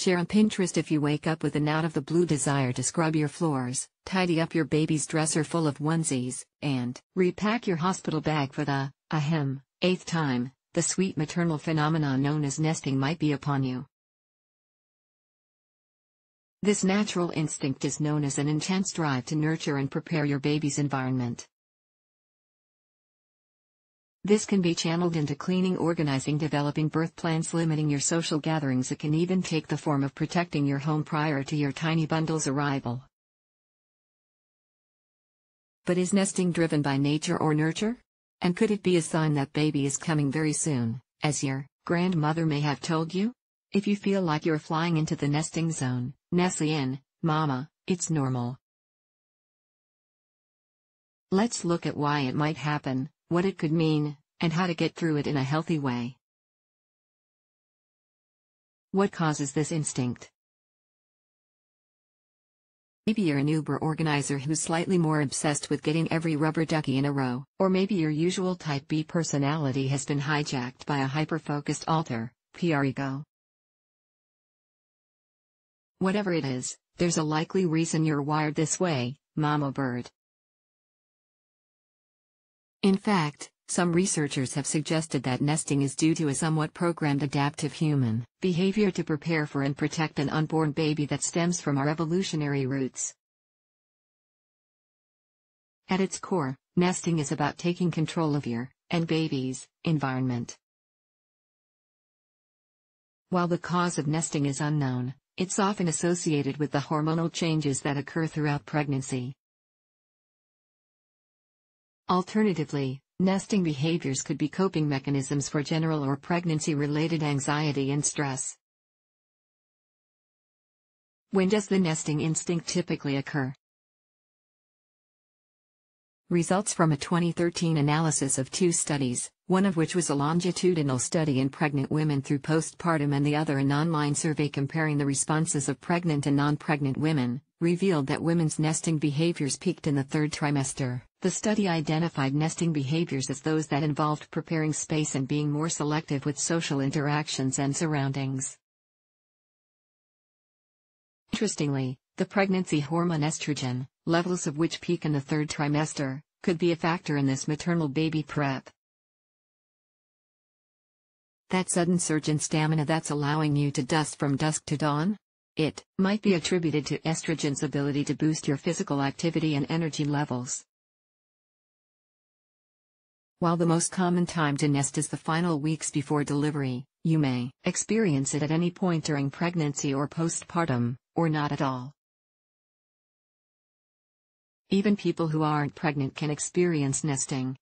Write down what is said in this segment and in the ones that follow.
Share on Pinterest if you wake up with an out of the blue desire to scrub your floors, tidy up your baby's dresser full of onesies, and repack your hospital bag for the, ahem, eighth time, the sweet maternal phenomenon known as nesting might be upon you. This natural instinct is known as an intense drive to nurture and prepare your baby's environment. This can be channeled into cleaning, organizing, developing birth plans, limiting your social gatherings. It can even take the form of protecting your home prior to your tiny bundle's arrival. But is nesting driven by nature or nurture? And could it be a sign that baby is coming very soon, as your grandmother may have told you? If you feel like you're flying into the nesting zone, nestle in, mama, it's normal. Let's look at why it might happen, what it could mean, and how to get through it in a healthy way. What causes this instinct? Maybe you're an Uber organizer who's slightly more obsessed with getting every rubber ducky in a row, or maybe your usual type B personality has been hijacked by a hyper-focused alter, PR ego. Whatever it is, there's a likely reason you're wired this way, mama bird. In fact, some researchers have suggested that nesting is due to a somewhat programmed adaptive human behavior to prepare for and protect an unborn baby that stems from our evolutionary roots. At its core, nesting is about taking control of your, and baby's, environment. While the cause of nesting is unknown, it's often associated with the hormonal changes that occur throughout pregnancy. Alternatively, nesting behaviors could be coping mechanisms for general or pregnancy related anxiety and stress. When does the nesting instinct typically occur? Results from a 2013 analysis of two studies, one of which was a longitudinal study in pregnant women through postpartum and the other an online survey comparing the responses of pregnant and non pregnant women, revealed that women's nesting behaviors peaked in the third trimester. The study identified nesting behaviors as those that involved preparing space and being more selective with social interactions and surroundings. Interestingly, the pregnancy hormone estrogen, levels of which peak in the third trimester, could be a factor in this maternal baby prep. That sudden surge in stamina that's allowing you to dust from dusk to dawn? It might be attributed to estrogen's ability to boost your physical activity and energy levels. While the most common time to nest is the final weeks before delivery, you may experience it at any point during pregnancy or postpartum, or not at all. Even people who aren't pregnant can experience nesting.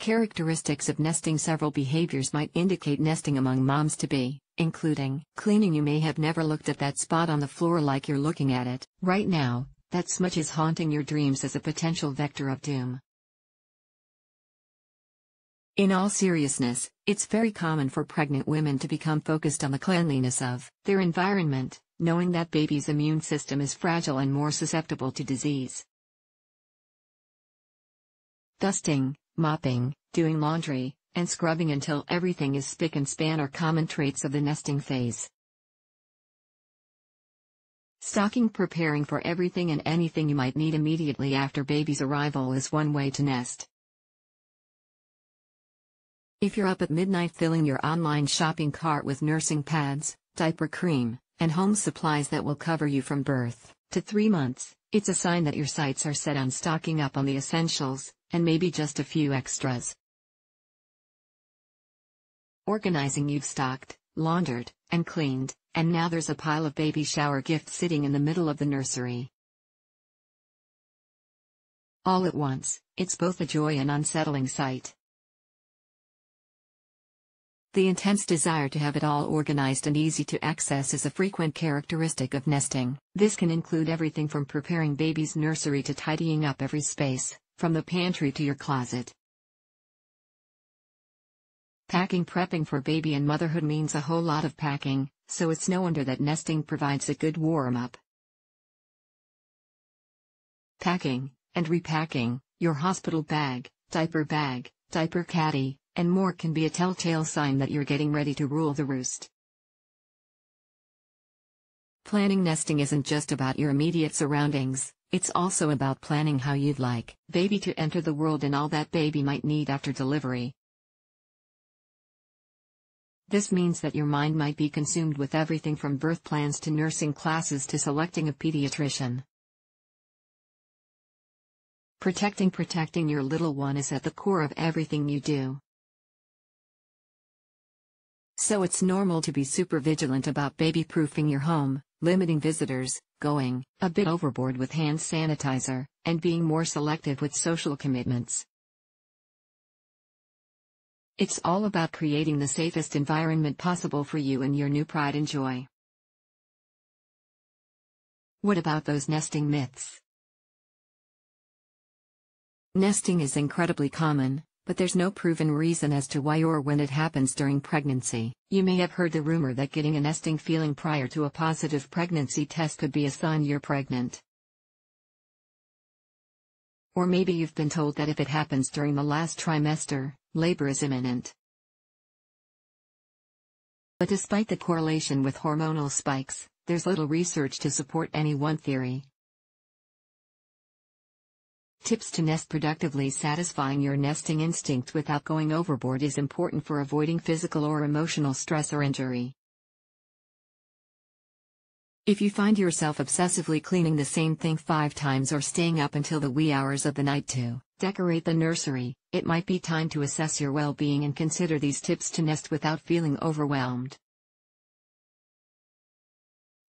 Characteristics of nesting Several behaviors might indicate nesting among moms to be, including cleaning. You may have never looked at that spot on the floor like you're looking at it right now, that smudge is haunting your dreams as a potential vector of doom. In all seriousness, it's very common for pregnant women to become focused on the cleanliness of their environment, knowing that baby's immune system is fragile and more susceptible to disease. Dusting, mopping, doing laundry, and scrubbing until everything is spick and span are common traits of the nesting phase. Stocking preparing for everything and anything you might need immediately after baby's arrival is one way to nest. If you're up at midnight filling your online shopping cart with nursing pads, diaper cream, and home supplies that will cover you from birth to three months, it's a sign that your sights are set on stocking up on the essentials, and maybe just a few extras. Organizing you've stocked, laundered, and cleaned, and now there's a pile of baby shower gifts sitting in the middle of the nursery. All at once, it's both a joy and unsettling sight. The intense desire to have it all organized and easy to access is a frequent characteristic of nesting. This can include everything from preparing baby's nursery to tidying up every space, from the pantry to your closet. Packing prepping for baby and motherhood means a whole lot of packing, so it's no wonder that nesting provides a good warm up. Packing, and repacking, your hospital bag, diaper bag, diaper caddy, and more can be a telltale sign that you're getting ready to rule the roost. Planning nesting isn't just about your immediate surroundings, it's also about planning how you'd like baby to enter the world and all that baby might need after delivery. This means that your mind might be consumed with everything from birth plans to nursing classes to selecting a pediatrician. Protecting protecting your little one is at the core of everything you do. So it's normal to be super vigilant about baby proofing your home, limiting visitors, going a bit overboard with hand sanitizer, and being more selective with social commitments. It's all about creating the safest environment possible for you and your new pride and joy. What about those nesting myths? Nesting is incredibly common, but there's no proven reason as to why or when it happens during pregnancy. You may have heard the rumor that getting a nesting feeling prior to a positive pregnancy test could be a sign you're pregnant. Or maybe you've been told that if it happens during the last trimester, labor is imminent. But despite the correlation with hormonal spikes, there's little research to support any one theory. Tips to nest productively satisfying your nesting instinct without going overboard is important for avoiding physical or emotional stress or injury. If you find yourself obsessively cleaning the same thing five times or staying up until the wee hours of the night to decorate the nursery, it might be time to assess your well being and consider these tips to nest without feeling overwhelmed.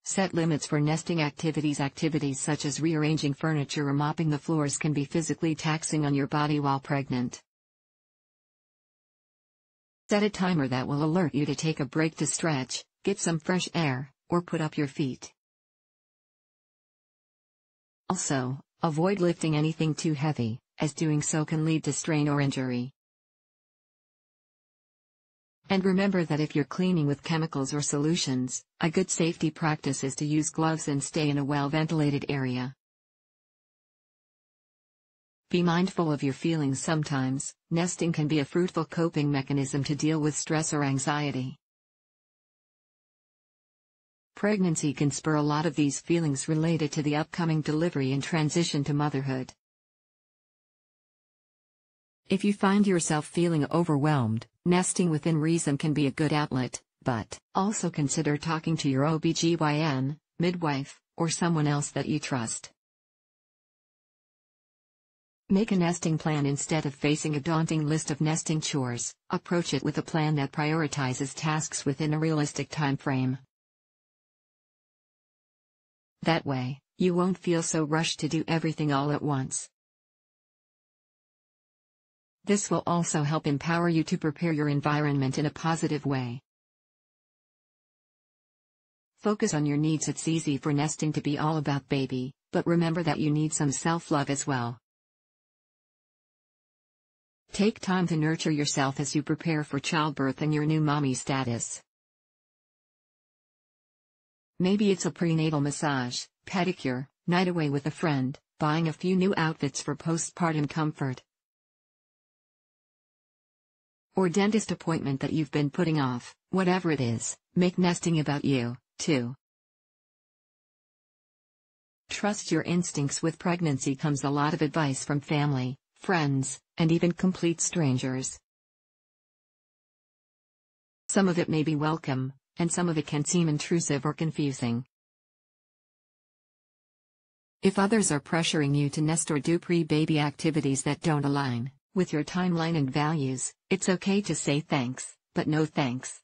Set limits for nesting activities. Activities such as rearranging furniture or mopping the floors can be physically taxing on your body while pregnant. Set a timer that will alert you to take a break to stretch, get some fresh air, or put up your feet. Also, avoid lifting anything too heavy, as doing so can lead to strain or injury. And remember that if you're cleaning with chemicals or solutions, a good safety practice is to use gloves and stay in a well-ventilated area. Be mindful of your feelings sometimes, nesting can be a fruitful coping mechanism to deal with stress or anxiety. Pregnancy can spur a lot of these feelings related to the upcoming delivery and transition to motherhood. If you find yourself feeling overwhelmed, nesting within reason can be a good outlet, but also consider talking to your OBGYN, midwife, or someone else that you trust. Make a nesting plan instead of facing a daunting list of nesting chores. Approach it with a plan that prioritizes tasks within a realistic time frame. That way, you won't feel so rushed to do everything all at once. This will also help empower you to prepare your environment in a positive way. Focus on your needs. It's easy for nesting to be all about baby, but remember that you need some self love as well. Take time to nurture yourself as you prepare for childbirth and your new mommy status. Maybe it's a prenatal massage, pedicure, night away with a friend, buying a few new outfits for postpartum comfort, or dentist appointment that you've been putting off, whatever it is, make nesting about you, too. Trust your instincts with pregnancy comes a lot of advice from family, friends, and even complete strangers. Some of it may be welcome, and some of it can seem intrusive or confusing. If others are pressuring you to nest or do pre-baby activities that don't align, with your timeline and values, it's okay to say thanks, but no thanks.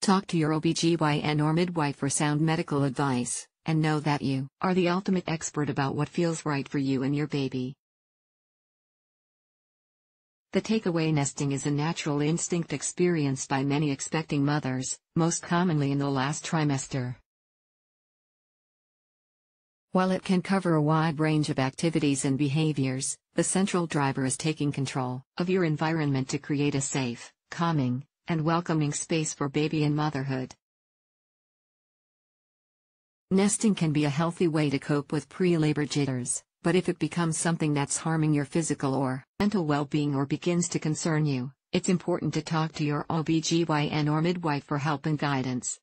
Talk to your OBGYN or midwife for sound medical advice, and know that you are the ultimate expert about what feels right for you and your baby. The takeaway nesting is a natural instinct experienced by many expecting mothers, most commonly in the last trimester. While it can cover a wide range of activities and behaviors, the central driver is taking control of your environment to create a safe, calming, and welcoming space for baby and motherhood. Nesting can be a healthy way to cope with pre-labor jitters, but if it becomes something that's harming your physical or mental well-being or begins to concern you, it's important to talk to your OBGYN or midwife for help and guidance.